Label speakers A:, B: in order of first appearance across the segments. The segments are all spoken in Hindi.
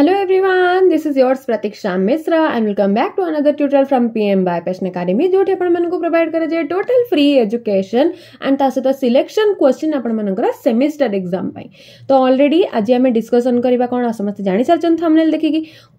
A: Hello everyone. everyone, this is yours Pratiksha Misra and welcome back to another tutorial from PM by Passion Academy जोटी आपमनकु प्रोवाइड करा जाय टोटल फ्री एजुकेशन एंड ता सहित सिलेक्शन क्वेश्चन आपमनकर सेमेस्टर एग्जाम पई तो ऑलरेडी तो आज हम डिस्कशन करबा कोन समस्त जानि सरचन थंबनेल की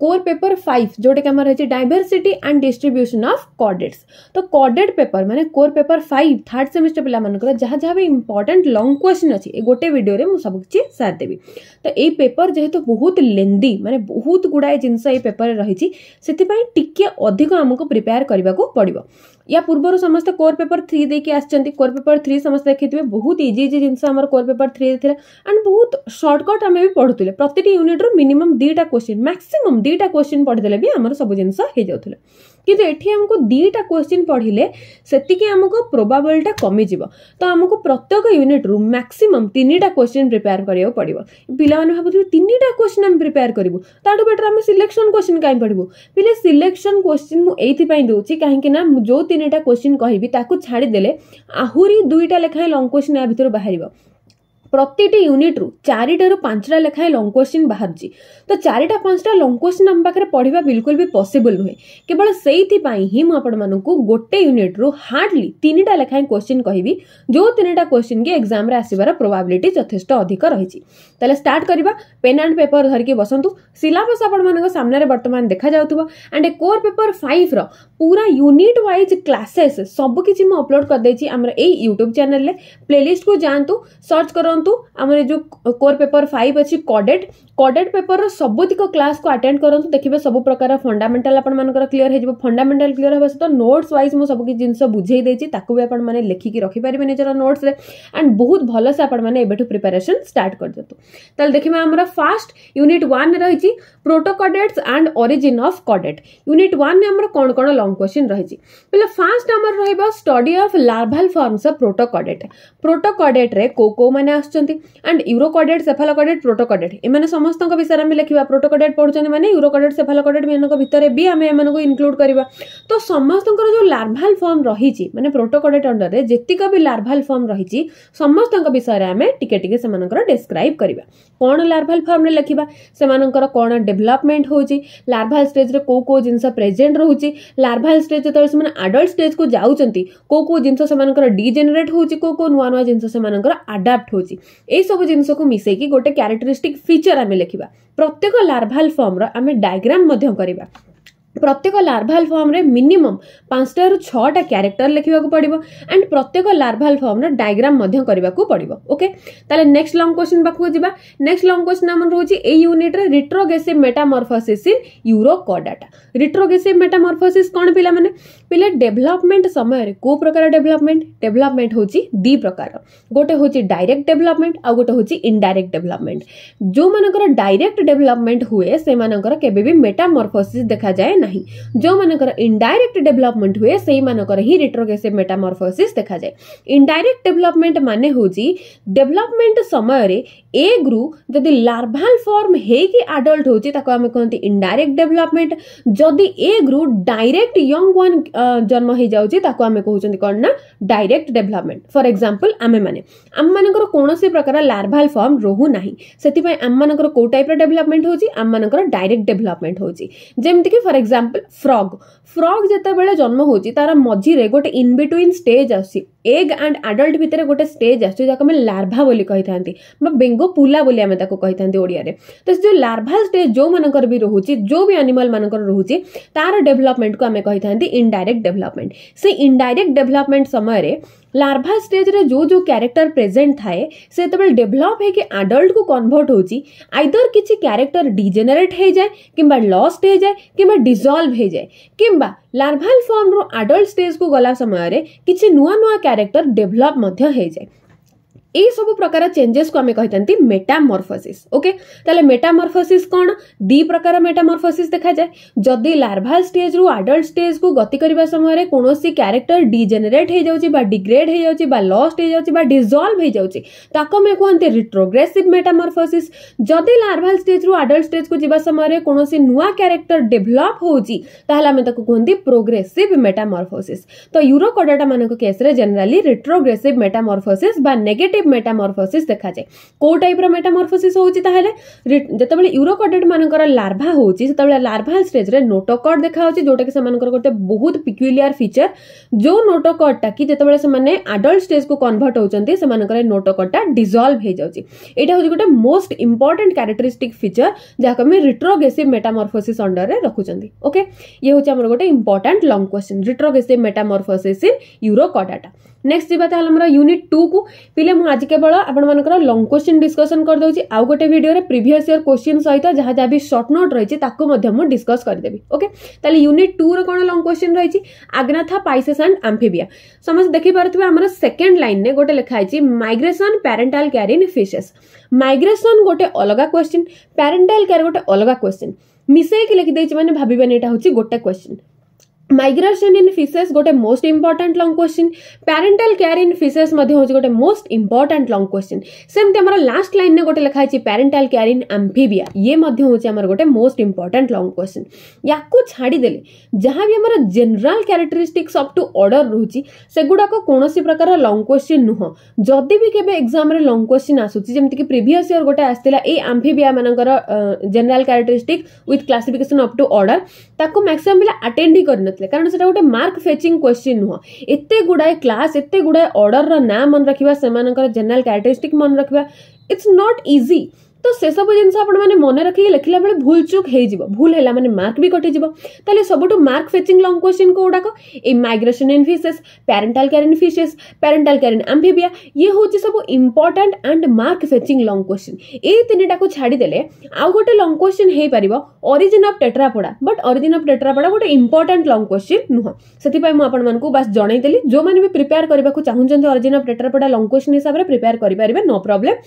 A: कोर पेपर 5 जोटे के हमर रहै diversity and distribution of chordates तो कॉर्डेट पेपर माने कोर पेपर 5 थर्ड सेमेस्टर पिला मन मानकर जहा जहा भी इंपोर्टेंट लॉन्ग क्वेश्चन अछि ए गोटे वीडियो रे मु सब किछि साथ देबी तो ए पेपर जेहेतु बहुत लेंदी माने बहुत गुड़ा ପ୍ରାୟ ଜିନିଷ ଏଇ ପେପରରେ ରହିଛି ସେଥିପାଇଁ ଟିକେ ଅଧିକ ଆମକୁ ପ୍ରିପେୟାର କରିବାକୁ ପଡ଼ିବ या पूर्व समस्त कोर पेपर थ्री देखिए आसर पेपर थ्री समस्त देखिए बहुत इजी इजी जिन कोर पेपर थ्री थी एंड बहुत सर्टकट आम भी पढ़ुते प्रति यूनिट मिनिमम दुटा क्वेश्चन मैक्सीम दुटा क्वेश्चन पढ़ी भी आम सब जिन कि आमको दुटा क्वेश्चन पढ़ले से आमको प्रोबाबलटा कमिज तो आमको प्रत्येक यूनिट रु मैक्सीम तीन टाइम क्वेश्चन प्रिपेयर कराया पड़ा पे भाव तीन टाइम क्वेश्चन आम प्रिपेयर करूँ तुम्हें बेटर आम सिलेक्शन क्वेश्चन कहीं पढ़ू पे सिलेक्शन क्वेश्चन मुझे यही दूसरी कहीं जो ତିନିଟା କୋଶ୍ଚିନ୍ କହିବି ତାକୁ ଛାଡ଼ିଦେଲେ ଆହୁରି ଦୁଇଟା ଲେଖାଏଁ ଲଙ୍ଗ୍ କୋଶ୍ଚିନ୍ ୟା ଭିତରୁ ବାହାରିବ प्रति यूनिट रु चार पांचटा लेखाएं लंग क्वेश्चन बाहर तो चारिटा पांचटा लंग क्वेश्चन आम पाखे पढ़ा बिल्कुल भी पसिबल नुहे केवल से ही मुझे गोटे यूनिट्रु हार्डली टा लेखाएं क्वेश्चन कह जो तीन टा क्वेश्चन की एक्जाम आसवर प्रोबिलिट जथेष अधिक रही स्टार्ट करवा पेन आंड पेपर धरिकी बसंतु सिलबस आपने बर्तमान देखा and A core paper five र पूरा यूनिट व्वज क्लासेस सबकि अपलोड करदे आम यूट्यूब चेल प्लेलीस्ट को जातु सर्च कर करूँ आम जो कोर पेपर फाइव अच्छे कडेट कडेट पेपर रुदिक क्लास को आटेड करूँ देखिए सब प्रकार फंडामेटाल आपर क्लीयर हो फंडामेटाल क्लीयर हो सहित नोट्स व्वज मुझे सबकी जिन बुझेको भी आपने लिखिक रखिपारे निजर नोट्स एंड बहुत भल से आपठू प्रिपेरेसन स्टार्ट कर दिखु तो देखिए आम फास्ट यूनिट व्वान रही प्रोटोकडेट्स एंड ओरिजिन अफ कडेट यूनिट व्वान में कौन कौन लंग क्वेश्चन रही पहले फास्ट आम रहा study of larval forms of protochordate प्रोटोकडेट्रे को कौ मैंने आस आंड यूरोकडेट सेफालकडेट प्रोटोकडेट एम समस्त विषय में लिखा प्रोटोकडेट पढ़ुंत मैंने यूरोकडेट सेफालकडेट मानक भितर भी आम एम को इनक्लूड करवा तो समस्त जो लार्भाल फर्म रही मैंने प्रोटोकडेट अंडर में जितक भी लार्भाल फर्म रही समस्त विषय में आम टे टे डेस्क्राइब करवा कौन लार्भाल फर्म लिखा से कौन डेभलपमेंट हो लार्भाल स्टेज कौ कौ जिन प्रेजेन्ट रही लार्भाल स्टेज जो आडल्ट स्टेज को जाऊँच कौ कौ जिनसर डीजेनेट हो नुआ नुआ जिन आडाप्ट होती ଏଇସବୁ ଜିନିଷକୁ ମିଶେଇକି ଗୋଟେ କ୍ୟାରେକ୍ଟରିଷ୍ଟିକ୍ ଫିଚର୍ ଆମେ ଲେଖିବା ପ୍ରତ୍ୟେକ ଲାର୍ଭାଲ୍ ଫର୍ମର ଆମେ ଡାଇଗ୍ରାମ୍ ମଧ୍ୟ କରିବା प्रत्येक लार्भाल फर्म्रे मिनिमम पांचटा रु छा क्यारेक्टर लिखा पड़ो एंड प्रत्येक लार्भाल फर्म्र डायग्रामक पड़ो ओके ताले नेक्स्ट लंग क्वेश्चन पाक जा नेक्स्ट लंग क्वेश्चन आम रोज यूनिट्रे रिट्रोगेसीव मेटामरफोसीस इन यूरो कडाटा रिट्रोगेसीव मेटामरफोसीस कौन पे मैंने पे डेभलपमेंट समय कौ प्रकार डेभलपमेंट डेभलपमेंट हूँ दी प्रकार गोटे हूँ डायरेक्ट डेभलपमेंट आउ गोटे हूँ इनडाइरेक्ट डेभलपमेंट जो मर डायरेक्ट डेभलपमेंट हुए से मेटामरफोसीस देखा जाए ना जो मान इनडायरेक्ट डेभलपमेंट हुए से ही रिट्रोगेसि मेटामरफोसी देखा जाए इनडायरेक्ट डेभलपमेंट मान हूँ डेभलपमेंट समय एग रु जदि लार्भाल फर्म होडल्ट होती कहते इनडायरेक्ट डेभलपमेंट जदि ए रु डायरेक्ट यंग वन जन्म हो जाए कौन ना डायरेक्ट डेभलपमेंट फर एक्जामपल आम मैंने आम मान कौन प्रकार लार्भाल फर्म रोना से आम मानक कौ टाइप डेभलपमेंट होम डायरेक्ट डेभलपमेंट होमती कि फर एक्जाम एक्जाम्पल फ्रग फ्रग जितेबाला जन्म हो तार मझे गोटे इन बिटवीन स्टेज आस एग एंड आडल्ट भितर गोटे स्टेज आसमें लार्भा बेंगो पुला बोली आम कही ओडिया तो जो लार्भा स्टेज जो मानक भी रोचे जो भी आनिमल मानक रोचे तार डेभलपमेंट को आम कही इनडाइरेक्ट डेभलपमेंट से इनडाइरेक्ट डेभलपमेंट समय लार्भा स्टेज रे जो जो क्यारेक्टर प्रेजेंट थाए से डेभलप है आडल्ट को कनभर्ट होदर किसी क्यारेक्टर डिजेनेट हो जाए कि लस्ट हो जाए कि डिजल्व हो जाए कि लार्भाल फर्म रु आडल्ट स्टेज को गला समय किसी नुआ नुआ क्यारेक्टर डेभलप हो जाए ये सब प्रकार चेंजेस को आमे कहते मेटामर्फोसिस ओके ताले मेटामर्फोसिस कौन दी प्रकार मेटामर्फोसिस देखा जाए जदि लार्भाल स्टेज रु आडल्ट स्टेज को गति करने समय कौन क्यारेक्टर डीजेनेट हो डिग्रेड हो लस्ट हो डिजल्व हो जाए कहते रिट्रोग्रेसीव मेटामर्फोसि जदि लार्भाल स्टेज रु आडल्ट स्टेज को जी समय कौन नुआ क्यारेक्टर डेभलप होने कहते प्रोग्रेसीव मेटामर्फोसि तो यूरोकडाटा मानक केस्रे जेनेली रिट्रोग्रेसीव मेटामर्फोसि नेगेट टाइप मेटामरफोसीस देखा जाए कौ टाइप रेटामरफोसीस होते यूरोकडेट मान लार्भा होते लार्भा स्टेज में नोटोकड देखा जोटा कि गोटे बहुत पिक्युलीयर फिचर जो नोटोकडा कि जितने आडल्ट स्टेज को कनभर्ट होती नोटोकडा डिजल्व हो जाए यह गोटे मोस्ट इंपोर्टाट क्यारेक्टरीस्टिक फिचर जहाँ रिट्रोगेसीव मेटामरफोसीस अंडर में रखुच्च ओके ये हूँ गोटे important long question retrogressive metamorphosis in urochordata next ji unit two को पे मुझे ଆଜି କେବଳ ଆପଣମାନଙ୍କର ଲଙ୍ଗ କୋଶ୍ଚିନ୍ ଡିସ୍କସନ୍ କରିଦେଉଛି ଆଉ ଗୋଟେ ଭିଡ଼ିଓରେ ପ୍ରିଭିୟସ୍ ଇୟର୍ କୋଶ୍ଚିନ୍ ସହିତ ଯାହା ଯାହା ବି ସର୍ଟ ନୋଟ୍ ରହିଛି ତାକୁ ମଧ୍ୟ ମୁଁ ଡିସ୍କସ୍ କରିଦେବି ଓକେ ତାହେଲେ ୟୁନିଟ୍ ଟୁର କ'ଣ ଲଙ୍ଗ କୋଶ୍ଚିନ୍ ରହିଛି ଆଗ୍ନାଥା ପାଇସେସ୍ ଆଣ୍ଡ ଆମ୍ଫିବିଆ ସମସ୍ତେ ଦେଖିପାରୁଥିବେ ଆମର ସେକେଣ୍ଡ ଲାଇନ୍ରେ ଗୋଟେ ଲେଖା ହେଇଛି migration parental care in fishes migration ଗୋଟେ ଅଲଗା କୋଶ୍ଚିନ୍ ପ୍ୟାରେଣ୍ଟାଲ କ୍ୟାର୍ ଗୋଟେ ଅଲଗା କୋଶ୍ଚିନ୍ ମିଶାଇକି ଲେଖିଦେଇଛି ମାନେ ଭାବିବାନି ଏଇଟା ହେଉଛି ଗୋଟେ କୋଶ୍ଚିନ୍ ମାଇଗ୍ରେସନ୍ ଇନ୍ ଫିସେସ୍ ଗୋଟେ most important long question parental care in fishes ମଧ୍ୟ ହେଉଛି ଗୋଟେ ମୋଷ୍ଟ ଇମ୍ପୋର୍ଟାଣ୍ଟ ଲଙ୍ଗ୍ କ୍ୱେଶ୍ଚିନ୍ ସେମିତି ଆମର ଲାଷ୍ଟ ଲାଇନ୍ରେ ଗୋଟେ ଲେଖା ହେଇଛି ପ୍ୟାରେଣ୍ଟାଲ୍ କେୟାର ଇନ୍ ଆମ୍ଫିବିଆ ଇଏ ମଧ୍ୟ ହେଉଛି ଆମର ଗୋଟେ ମୋଷ୍ଟ ଇମ୍ପୋର୍ଟାଣ୍ଟ ଲଙ୍ଗ୍ କ୍ୱେଶ୍ଚିନ୍ ୟାକୁ ଛାଡ଼ିଦେଲେ ଯାହା ବି ଆମର general characteristics up to order ରହୁଛି ସେଗୁଡ଼ାକ କୌଣସି ପ୍ରକାର ଲଙ୍ଗ୍ କ୍ୱେଶ୍ଚିନ୍ ନୁହଁ ଯଦି ବି କେବେ ଏକ୍ଜାମ୍ରେ ଲଙ୍ଗ୍ କ୍ୱେଶ୍ଚିନ୍ ଆସୁଛି ଯେମିତିକି ପ୍ରିଭିୟସ୍ ଇୟର୍ ଗୋଟେ ଆସିଥିଲା ଏଇ ଆମ୍ଫିବିଆମାନଙ୍କର general characteristic with classification up to order ତାକୁ ମ୍ୟାକ୍ସିମମ୍ ପିଲା ଆଟେଣ୍ଡ ହିଁ କରିନଥିଲେ जाते कारण से गोटे मार्क फेचिंग क्वेश्चन नुह एत गुड़ाए क्लास एत गुड़ाए अर्डर ना मन रखा से जेनेल क्यारेक्टरीस्टिक मन रखा इट्स नट इजी ତ ସେସବୁ ଜିନିଷ ଆପଣମାନେ ମନେ ରଖିକି ଲେଖିଲା ବେଳେ ଭୁଲ ଚୁକ୍ ହେଇଯିବ ଭୁଲ ହେଲା ମାନେ ମାର୍କ ବି କଟିଯିବ ତାହେଲେ ସବୁଠୁ ମାର୍କ ଫେଚିଂ ଲଙ୍ଗ କ୍ୱେଶ୍ଚିନ୍ କେଉଁଗୁଡ଼ାକ ଏଇ migration in fishes parental care in fishes parental care in amphibia ଇଏ ହେଉଛି ସବୁ important and mark fetching long question ଏଇ ତିନିଟାକୁ ଛାଡ଼ିଦେଲେ ଆଉ ଗୋଟେ ଲଙ୍ଗ କ୍ୱେଶ୍ଚିନ୍ ହେଇପାରିବ origin of tetrapoda but origin of tetrapoda ଗୋଟେ ଇମ୍ପର୍ଟାଣ୍ଟ ଲଙ୍ଗ କ୍ୱେଶ୍ଚିନ୍ ନୁହଁ ସେଥିପାଇଁ ମୁଁ ଆପଣମାନଙ୍କୁ ବାସ୍ ଜଣାଇଦେଲି ଯେଉଁମାନେ ବି ପ୍ରିପେୟାର କରିବାକୁ ଚାହୁଁଛନ୍ତି origin of tetrapoda long question ହିସାବରେ ପ୍ରିପେୟାର କରିପାରିବେ ନୋ ପ୍ରୋବ୍ଲେମ୍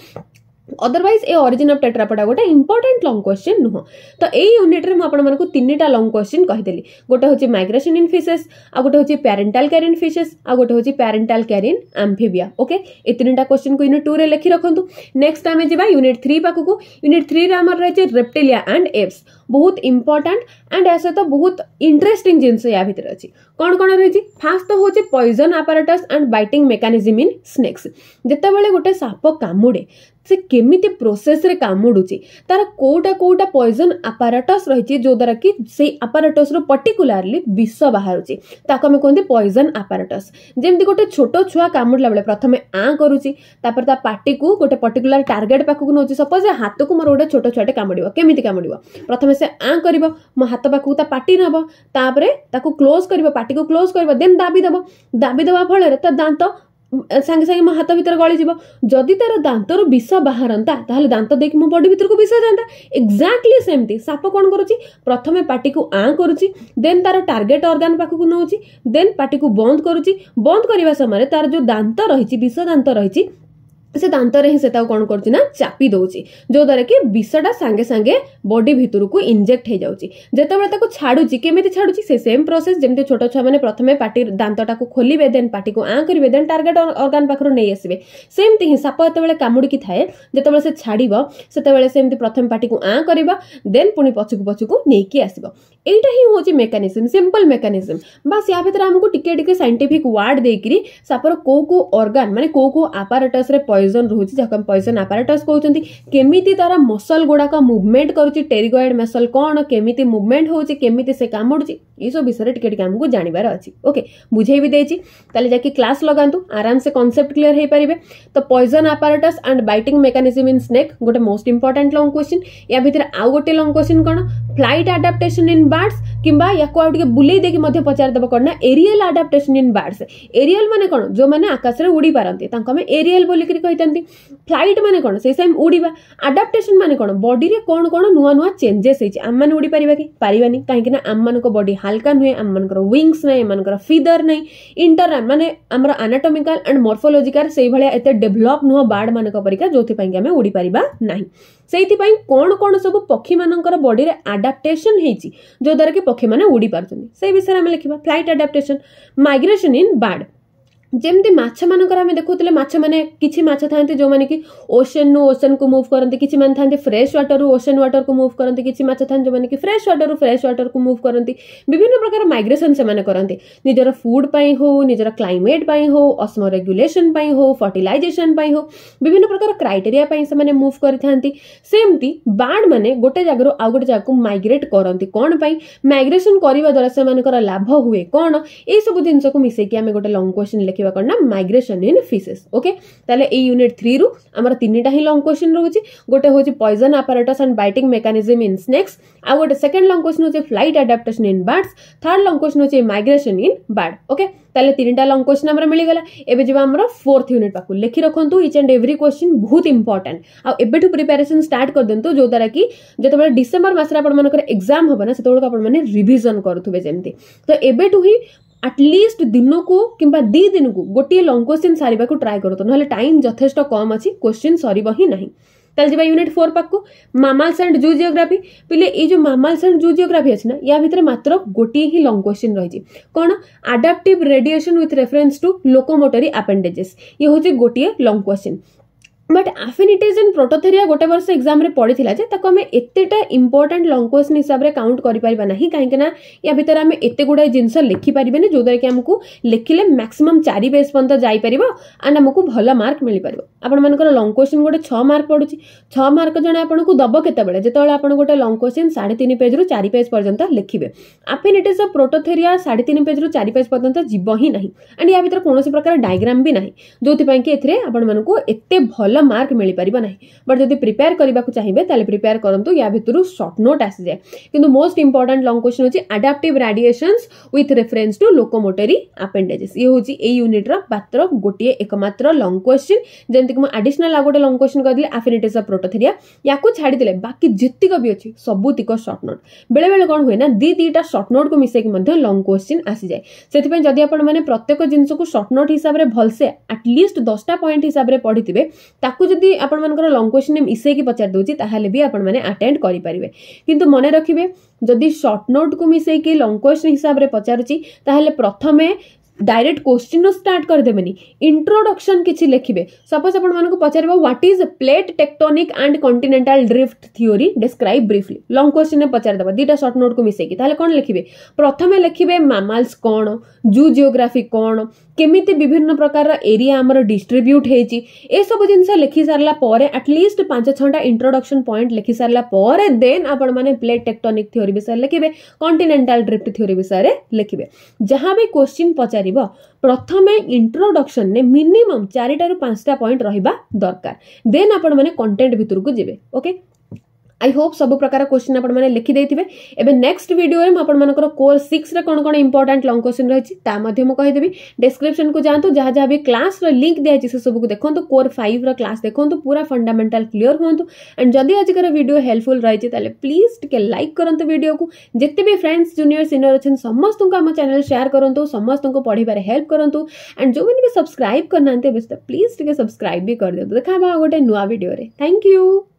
A: ଅଦରୱାଇଜ୍ ଏ ଅରିଜିନ୍ ଅଫ୍ ଟେଟ୍ରାପଡ଼ା ଗୋଟେ ଇମ୍ପୋର୍ଟାଣ୍ଟ ଲଙ୍ଗ୍ କ୍ୱେଶ୍ଚିନ୍ ନୁହଁ ତ ଏଇ ୟୁନିଟ୍ରେ ମୁଁ ଆପଣମାନଙ୍କୁ ତିନିଟା ଲଙ୍ଗ୍ କ୍ୱେଶ୍ଚିନ୍ କହିଦେଲି ଗୋଟେ ହେଉଛି ମାଇଗ୍ରେସନ୍ ଇନ୍ ଫିସେସ୍ ଆଉ ଗୋଟେ ହେଉଛି ପ୍ୟାରେଣ୍ଟାଲ୍ କ୍ୟାରିନ୍ ଫିସେସ୍ ଆଉ ଗୋଟେ ହେଉଛି ପ୍ୟାରେଣ୍ଟାଲ୍ କ୍ୟାରିନ୍ ଆମ୍ଫିବିଆ ଓକେ ଏ ତିନିଟା କ୍ୱେଶ୍ଚିନ୍କୁ ୟୁନିଟ୍ ଟୁରେ ଲେଖି ରଖନ୍ତୁ ନେକ୍ସଟ ଆମେ ଯିବା ୟୁନିଟ୍ ଥ୍ରୀ ପାଖକୁ ୟୁନିଟ୍ ଥ୍ରୀରେ ଆମର ରହିଛି ରେପ୍ଟିଲିଆ ଆଣ୍ଡ ଏପ୍ସ ବହୁତ ଇମ୍ପର୍ଟାଣ୍ଟ ଆଣ୍ଡ ଏହା ସହିତ ବହୁତ ଇଣ୍ଟରେଷ୍ଟିଂ ଜିନିଷ ୟା ଭିତରେ ଅଛି କ'ଣ କ'ଣ ରହିଛି ଫାର୍ଷ୍ଟ ତ ହେଉଛି poison apparatus and biting mechanism in snakes ଯେତେବେଳେ ଗୋଟେ ସାପ କାମୁଡ଼େ ସେ କେମିତି ପ୍ରୋସେସ୍ରେ କାମୁଡ଼ୁଛି ତାର କେଉଁଟା କେଉଁଟା ପଏଜନ୍ ଆପାରାଟସ୍ ରହିଛି ଯେଉଁଦ୍ୱାରା କି ସେଇ ଆପାରାଟସ୍ରୁ ପର୍ଟିକୁଲାରଲି ବିଷ ବାହାରୁଛି ତାକୁ ଆମେ କୁହନ୍ତି ପଏଜନ୍ ଆପାରାଟସ୍ ଯେମିତି ଗୋଟେ ଛୋଟ ଛୁଆ କାମୁଡ଼ିଲା ବେଳେ ପ୍ରଥମେ ଆଁ କରୁଛି ତାପରେ ତା ପାଟିକୁ ଗୋଟେ ପର୍ଟିକୁଲାର ଟାର୍ଗେଟ୍ ପାଖକୁ ନେଉଛି ସପୋଜ୍ ହାତକୁ ମୋର ଗୋଟେ ଛୋଟ ଛୁଆଟେ କାମୁଡ଼ିବ କେମିତି କାମୁଡ଼ିବ ପ୍ରଥମେ ସେ ଆଁ କରିବ ମୋ ହାତ ପାଖକୁ ତା ପାଟି ନେବ ତାପରେ ତାକୁ କ୍ଲୋଜ୍ କରିବ ପାଟିକୁ କ୍ଲୋଜ୍ କରିବ ଦେନ୍ ଦାବି ଦେବ ଦାବି ଦେବା ଫଳରେ ତା ଦାନ୍ତ ସାଙ୍ଗେ ସାଙ୍ଗେ ମୋ ହାତ ଭିତରେ ଗଳିଯିବ ଯଦି ତାର ଦାନ୍ତରୁ ବିଷ ବାହାରନ୍ତା ତାହେଲେ ଦାନ୍ତ ଦେଇକି ମୋ ବଡି ଭିତରକୁ ବିଷ ଯାଆନ୍ତା ଏକ୍ଜାକ୍ଟଲି ସେମିତି ସାପ କ'ଣ କରୁଛି ପ୍ରଥମେ ପାଟିକୁ ଆଁ କରୁଛି ଦେନ୍ ତାର ଟାର୍ଗେଟ୍ ଅର୍ଗାନ ପାଖକୁ ନେଉଛି ଦେନ୍ ପାଟିକୁ ବନ୍ଦ କରୁଛି ବନ୍ଦ କରିବା ସମୟରେ ତାର ଯେଉଁ ଦାନ୍ତ ରହିଛି ବିଷ ଦାନ୍ତ ରହିଛି से दातरे ही से कौन कर चापी दौर जोद्वारा कि विषटा सांगे सांगे बडी भितर को इंजेक्ट हो जाते छाड़ी केमी छाड़ी से सेम प्रोसेस जमी छोट छुआ मैंने प्रथम पटी दातटा को खोल देन पटी को आँ करेंगे देन टार्गेट अर्गान पाखर नहीं आसवे सेमती ही साप जो कामुड़ी थाए जो से छाड़ सेमती प्रथम पटी को आँ कर देन पुणी पछक पछक नहींकि आसव यहीटा ही हूँ मेकानिजम सिंपल मेकानिजम बास या भितर आमको टी सैंटीफिक वार्ड देकर सापर कौ कौ अर्गान मानने कौ कौ आपारेटस ପଏଜନ୍ ରହୁଛି ଯାହାକୁ ଆମେ ପଏଜନ୍ ଆପାରାଟସ୍ କହୁଛନ୍ତି କେମିତି ତାର ମସଲ୍ ଗୁଡ଼ାକ ମୁଭମେଣ୍ଟ କରୁଛି ଟେରିଗଏଡ଼ ମସଲ୍ କ'ଣ କେମିତି ମୁଭମେଣ୍ଟ ହେଉଛି କେମିତି ସେ କାମୁଡ଼ୁଛି ये सब विषय टी आमको जानवर अच्छी ओके बुझे भी देती तेल जाके क्लास लगातु आराम से कनसेप्ट क्लीयर हो पारे तो poison apparatus and bite mechanism in snake गोटे मोस्ट इंपोर्टाट लंग क्वेश्चन या भितर आउ गोटे लंग क्वेश्चन कौन फ्लैट आडाप्टेसन इन बार्डस कि बुले देखे पचारिद कौन ना aerial adaptation in birds aerial मैंने कौन जो मैंने आकाश में उड़ी पारती आम एरीयल बोलिकी फ्लैट मैंने कौन से उड़ा आडाप्टेसन मैंने कौन बडी कौन कौन नुआ नुआ चेंजेस होती आम मैंने उड़ी पारे कि पारानी कहीं आम मान बडी হালকা নুহে ଆମମାନଙ୍କର ୱିଙ୍ଗସ୍ ନାହିଁ ଏମାନଙ୍କର ଫିଦର ନାହିଁ ଇଣ୍ଟରନାଲ ମାନେ ଆମର ଆନାଟୋମିକାଲ ଆଣ୍ଡ ମର୍ଫୋଲୋଜିକାଲ ସେଇଭଳିଆ ଏତେ ଡେଭଲପ୍ ନୁହଁ ବାର୍ଡମାନଙ୍କ ପରିକା ଯେଉଁଥିପାଇଁ କି ଆମେ ଉଡ଼ିପାରିବା ନାହିଁ ସେଇଥିପାଇଁ କ'ଣ କ'ଣ ସବୁ ପକ୍ଷୀମାନଙ୍କର ବଡ଼ିରେ ଆଡାପ୍ଟେସନ୍ ହେଇଛି ଯେଉଁଦ୍ୱାରା କି ପକ୍ଷୀମାନେ ଉଡ଼ିପାରୁଛନ୍ତି ସେଇ ବିଷୟରେ ଆମେ ଲେଖିବା flight adaptation migration in bird जमी मैंने देखुले मैंने किसी था जो मैंने कि ओसेन रू ओसन को मूव करते कि था फ्रेश व्टर रू ओसन व्वाटर को मूव करते कि मैं जो मैंने कि फ्रेश व्टर रू फ्रेश व्टर को मुव करते विभिन्न प्रकार माइग्रेसन से करते निजर फुड हो निजर क्लैमेट हो असम रेगुलेसन हो फर्टिलइजेसन हो विभिन्न प्रकार क्राइटेरी से मुव करतेमती बाड मैंने गोटे जगह आउ गोटे जगह माइग्रेट करती कौन पर माइग्रेसन करने द्वारा से लाभ हुए कौन यू जिनको को मिसेक आम गोटे लंग क्वेश्चन लिखे ଦେଖିବା କ'ଣ ନା ମାଇଗ୍ରେସନ୍ ଇନ୍ ଫିସେସ୍ ଓକେ ତାହେଲେ ଏଇ ୟୁନିଟ୍ ଥ୍ରୀରୁ ଆମର ତିନିଟା ହିଁ ଲଙ୍ଗ୍ କ୍ୱେଶ୍ଚିନ୍ ରହୁଛି ଗୋଟେ ହେଉଛି poison apparatus and biting mechanism in snakes ଆଉ ଗୋଟେ ସେକେଣ୍ଡ ଲଙ୍ଗ୍ କ୍ୱେଶ୍ଚିନ୍ ହେଉଛି flight adaptation in birds third long question ହେଉଛି ମାଇଗ୍ରେସନ୍ ଇନ୍ ବାର୍ଡ ଓକେ তাহলে তিনটা লং কোশ্চিন আমার মিলিগলা এবে যা আমার ফোর্থ ইউনিট পাখ লিখি রাখতু ইচ এন্ড এভ্রি কোশ্চিন বহুত ইম্পর্টাট আবঠু প্রিপারেসন স্টার্ট করেদিন্তু যদ্বারা কি যেতবে ডিসেম্বর মাসে আপনার এক্সাম হব না সেতবে আপনার রিভিজন করুবে যেমনি তো এবেঠু হি ଆଟଲିଷ୍ଟ ଦିନକୁ କିମ୍ବା ଦୁଇ ଦିନକୁ ଗୋଟିଏ ଲଙ୍ଗ୍ କ୍ୱେଶ୍ଚିନ୍ ସାରିବାକୁ ଟ୍ରାଏ କରନ୍ତୁ ନହେଲେ ଟାଇମ୍ ଯଥେଷ୍ଟ କମ୍ ଅଛି କ୍ୱେଶ୍ଚିନ୍ ସରିବ ହିଁ ନାହିଁ ତାହେଲେ ଯିବା ୟୁନିଟ୍ ଫୋର୍ ପାଖକୁ ମାମାଲ୍ସ ଆଣ୍ଡ ଜୁ ଜିଓଗ୍ରାଫି ପିଲେ ଏଇ ଯେଉଁ ମାମାଲ୍ସ ଆଣ୍ଡ ଜୁ ଜିଓଗ୍ରାଫି ଅଛି ନା ୟା ଭିତରେ ମାତ୍ର ଗୋଟିଏ ହିଁ ଲଙ୍ଗ୍ କ୍ୱେଶ୍ଚିନ୍ ରହିଛି କ'ଣ adaptive radiation with reference to locomotory appendages ଇଏ ହେଉଛି ଗୋଟିଏ long question but affinities in prototheria ଗୋଟେ ବର୍ଷ ଏକ୍ଜାମ୍ରେ ପଡ଼ିଥିଲା ଯେ ତାକୁ ଆମେ ଏତେଟା ଇମ୍ପୋର୍ଟାଣ୍ଟ ଲଙ୍ଗ୍ କ୍ୱେଶ୍ଚନ୍ ହିସାବରେ କାଉଣ୍ଟ କରିପାରିବା ନାହିଁ କାହିଁକି ନା ୟା ଭିତରେ ଆମେ ଏତେ ଗୁଡ଼ାଏ ଜିନିଷ ଲେଖିପାରିବେନି ଯେଉଁଦ୍ୱାରା କି ଆମକୁ ଲେଖିଲେ ମ୍ୟାକ୍ସିମମ୍ ଚାରି ପେଜ୍ ପର୍ଯ୍ୟନ୍ତ ଯାଇପାରିବ ଆଣ୍ଡ ଆମକୁ ଭଲ ମାର୍କ ମିଳିପାରିବ ଆପଣମାନଙ୍କର ଲଙ୍ଗ୍ କ୍ୱେଶ୍ଚନ୍ ଗୋଟେ ଛଅ ମାର୍କ ପଡ଼ୁଛି ଛଅ ମାର୍କ ଜଣେ ଆପଣଙ୍କୁ ଦେବ କେତେବେଳେ ଯେତେବେଳେ ଆପଣ ଗୋଟେ ଲଙ୍ଗ୍ କ୍ୱେଶ୍ଚନ୍ ସାଢ଼େ ତିନି ପେଜ୍ରୁ ଚାରି ପେଜ୍ ପର୍ଯ୍ୟନ୍ତ ଲେଖିବେ ଆଫିନିଟିଜ୍ ଅଫ୍ ପ୍ରୋଟୋଥେରିଆ ସାଢ଼େ ତିନି ପେଜ୍ରୁ ଚାରି ପେଜ୍ ପର୍ଯ୍ୟନ୍ତ ଯିବ ହିଁ ନାହିଁ ଆଣ୍ଡ ୟା ଭିତରେ କୌଣସି ପ୍ରକାର ଡାଇଗ୍ରାମ୍ ବି ନାହିଁ ଯେଉଁଥିପାଇଁ କି ଏଥିରେ ଆପଣମାନଙ୍କୁ ଏତେ ଭଲ ଭଲ ମାର୍କ ମିଳିପାରିବ ନାହିଁ ବଟ୍ ଯଦି ପ୍ରିପେୟାର କରିବାକୁ ଚାହିଁବେ ତାହେଲେ ପ୍ରିପେୟାର କରନ୍ତୁ ୟା ଭିତରୁ ସର୍ଟ ନୋଟ୍ ଆସିଯାଏ କିନ୍ତୁ ମୋଷ୍ଟ ଇମ୍ପୋର୍ଟାଣ୍ଟ ଲଙ୍ଗ କ୍ୱେଶ୍ଚନ୍ ହେଉଛି adaptive radiations with reference to locomotory appendages ଇଏ ହେଉଛି ଏଇ ୟୁନିଟ୍ର ମାତ୍ର ଗୋଟିଏ ଏକମାତ୍ର ଲଙ୍ଗ କ୍ୱେଶ୍ଚିନ୍ ଯେମିତିକି ମୁଁ ଆଡିସନାଲ୍ ଆଉ ଗୋଟେ ଲଙ୍ଗ କ୍ୱେଶ୍ଚିନ୍ କରିଦେଲି ଆଫିନିଟିସ୍ ଅଫ୍ ପ୍ରୋଟୋଥେରିଆ ୟାକୁ ଛାଡ଼ିଦେଲେ ବାକି ଯେତିକ ବି ଅଛି ସବୁତିକ ସର୍ଟ ନୋଟ୍ ବେଳେବେଳେ କ'ଣ ହୁଏ ନା ଦୁଇ ଦୁଇଟା ସର୍ଟ ନୋଟ୍କୁ ମିଶାଇକି ମଧ୍ୟ ଲଙ୍ଗ କ୍ୱେଶ୍ଚିନ୍ ଆସିଯାଏ ସେଥିପାଇଁ ଯଦି ଆପଣମାନେ ପ୍ରତ୍ୟେକ ଜିନିଷକୁ ସର୍ଟ ନୋଟ୍ ହିସାବରେ ଭଲସେ ଆଟଲିଷ୍ଟ ଦଶଟା ପଏଣ୍ଟ ହିସାବରେ ପଢ଼ିଥିବେ ताकू जदि आपण मर लंग क्वेश्चन ने मिसेक पचार दूसरे भी आपटेड करेंगे कि मन रखिए जदि सर्ट नोट को मिसेक लंग क्वेश्चन हिसाब से पचारे प्रथम डायरेक्ट क्वेश्चन स्टार्ट कर करदेवे इंट्रोडक्शन किसी लिखे सपोज आप पचार what is plate tectonic and continental drift theory describe briefly long question ने पचारदेव दिटा सर्ट नोट को मिसेक कौन लिखे प्रथम लिखे मामल्स कौन जू जिओग्राफी कौन केमी विभिन्न प्रकार एरिया आम डिस्ट्रब्यूट सब जिन लिखि सारापर आटलिस्ट पांच छा इंट्रोडक्शन पॉइंट लिखि सारापर देन प्लेट टेक्टोनिक थोरी विषय लिखे कंटिनेटाल ड्रिफ्ट थोरी विषय लिखे जहाँ भी क्वेश्चन पचार प्रथम इंट्रोडक्शन ने मिनिमम चारिटा पॉइंट रहा दरकार देन आपने कंटेन्ट भितर को जी ओके आई होप सब प्रकार क्वेश्चन आप लिखी देते हैं नेक्स्ट भिडियो में आपर कोर सिक्स कौन कौन इंपोर्टाट लंग क्वेश्चन रही कहीदेवी डिस्क्रिप्शन को जातु जहाँ जहाँ भी क्लास लिंक दिखाई से सबको देखो कोर फाइव र्लास देखो पूरा फंडामेटाल क्लीयर हूँ एंड जदि आज के भिडियो हेल्पफुल रही है प्लीज टे लाइक करते भिड को जिते भी फ्रेंड्स जूनियर सिनियर अच्छे समस्त आम चेल सेयार करूँ समस्त पढ़वे हेल्प करूँ एंड जो भी सब्सक्राइब करना प्लीज टे सब्सक्राइब भी कर दिखाँ गोटे नुआ भिडे थैंक यू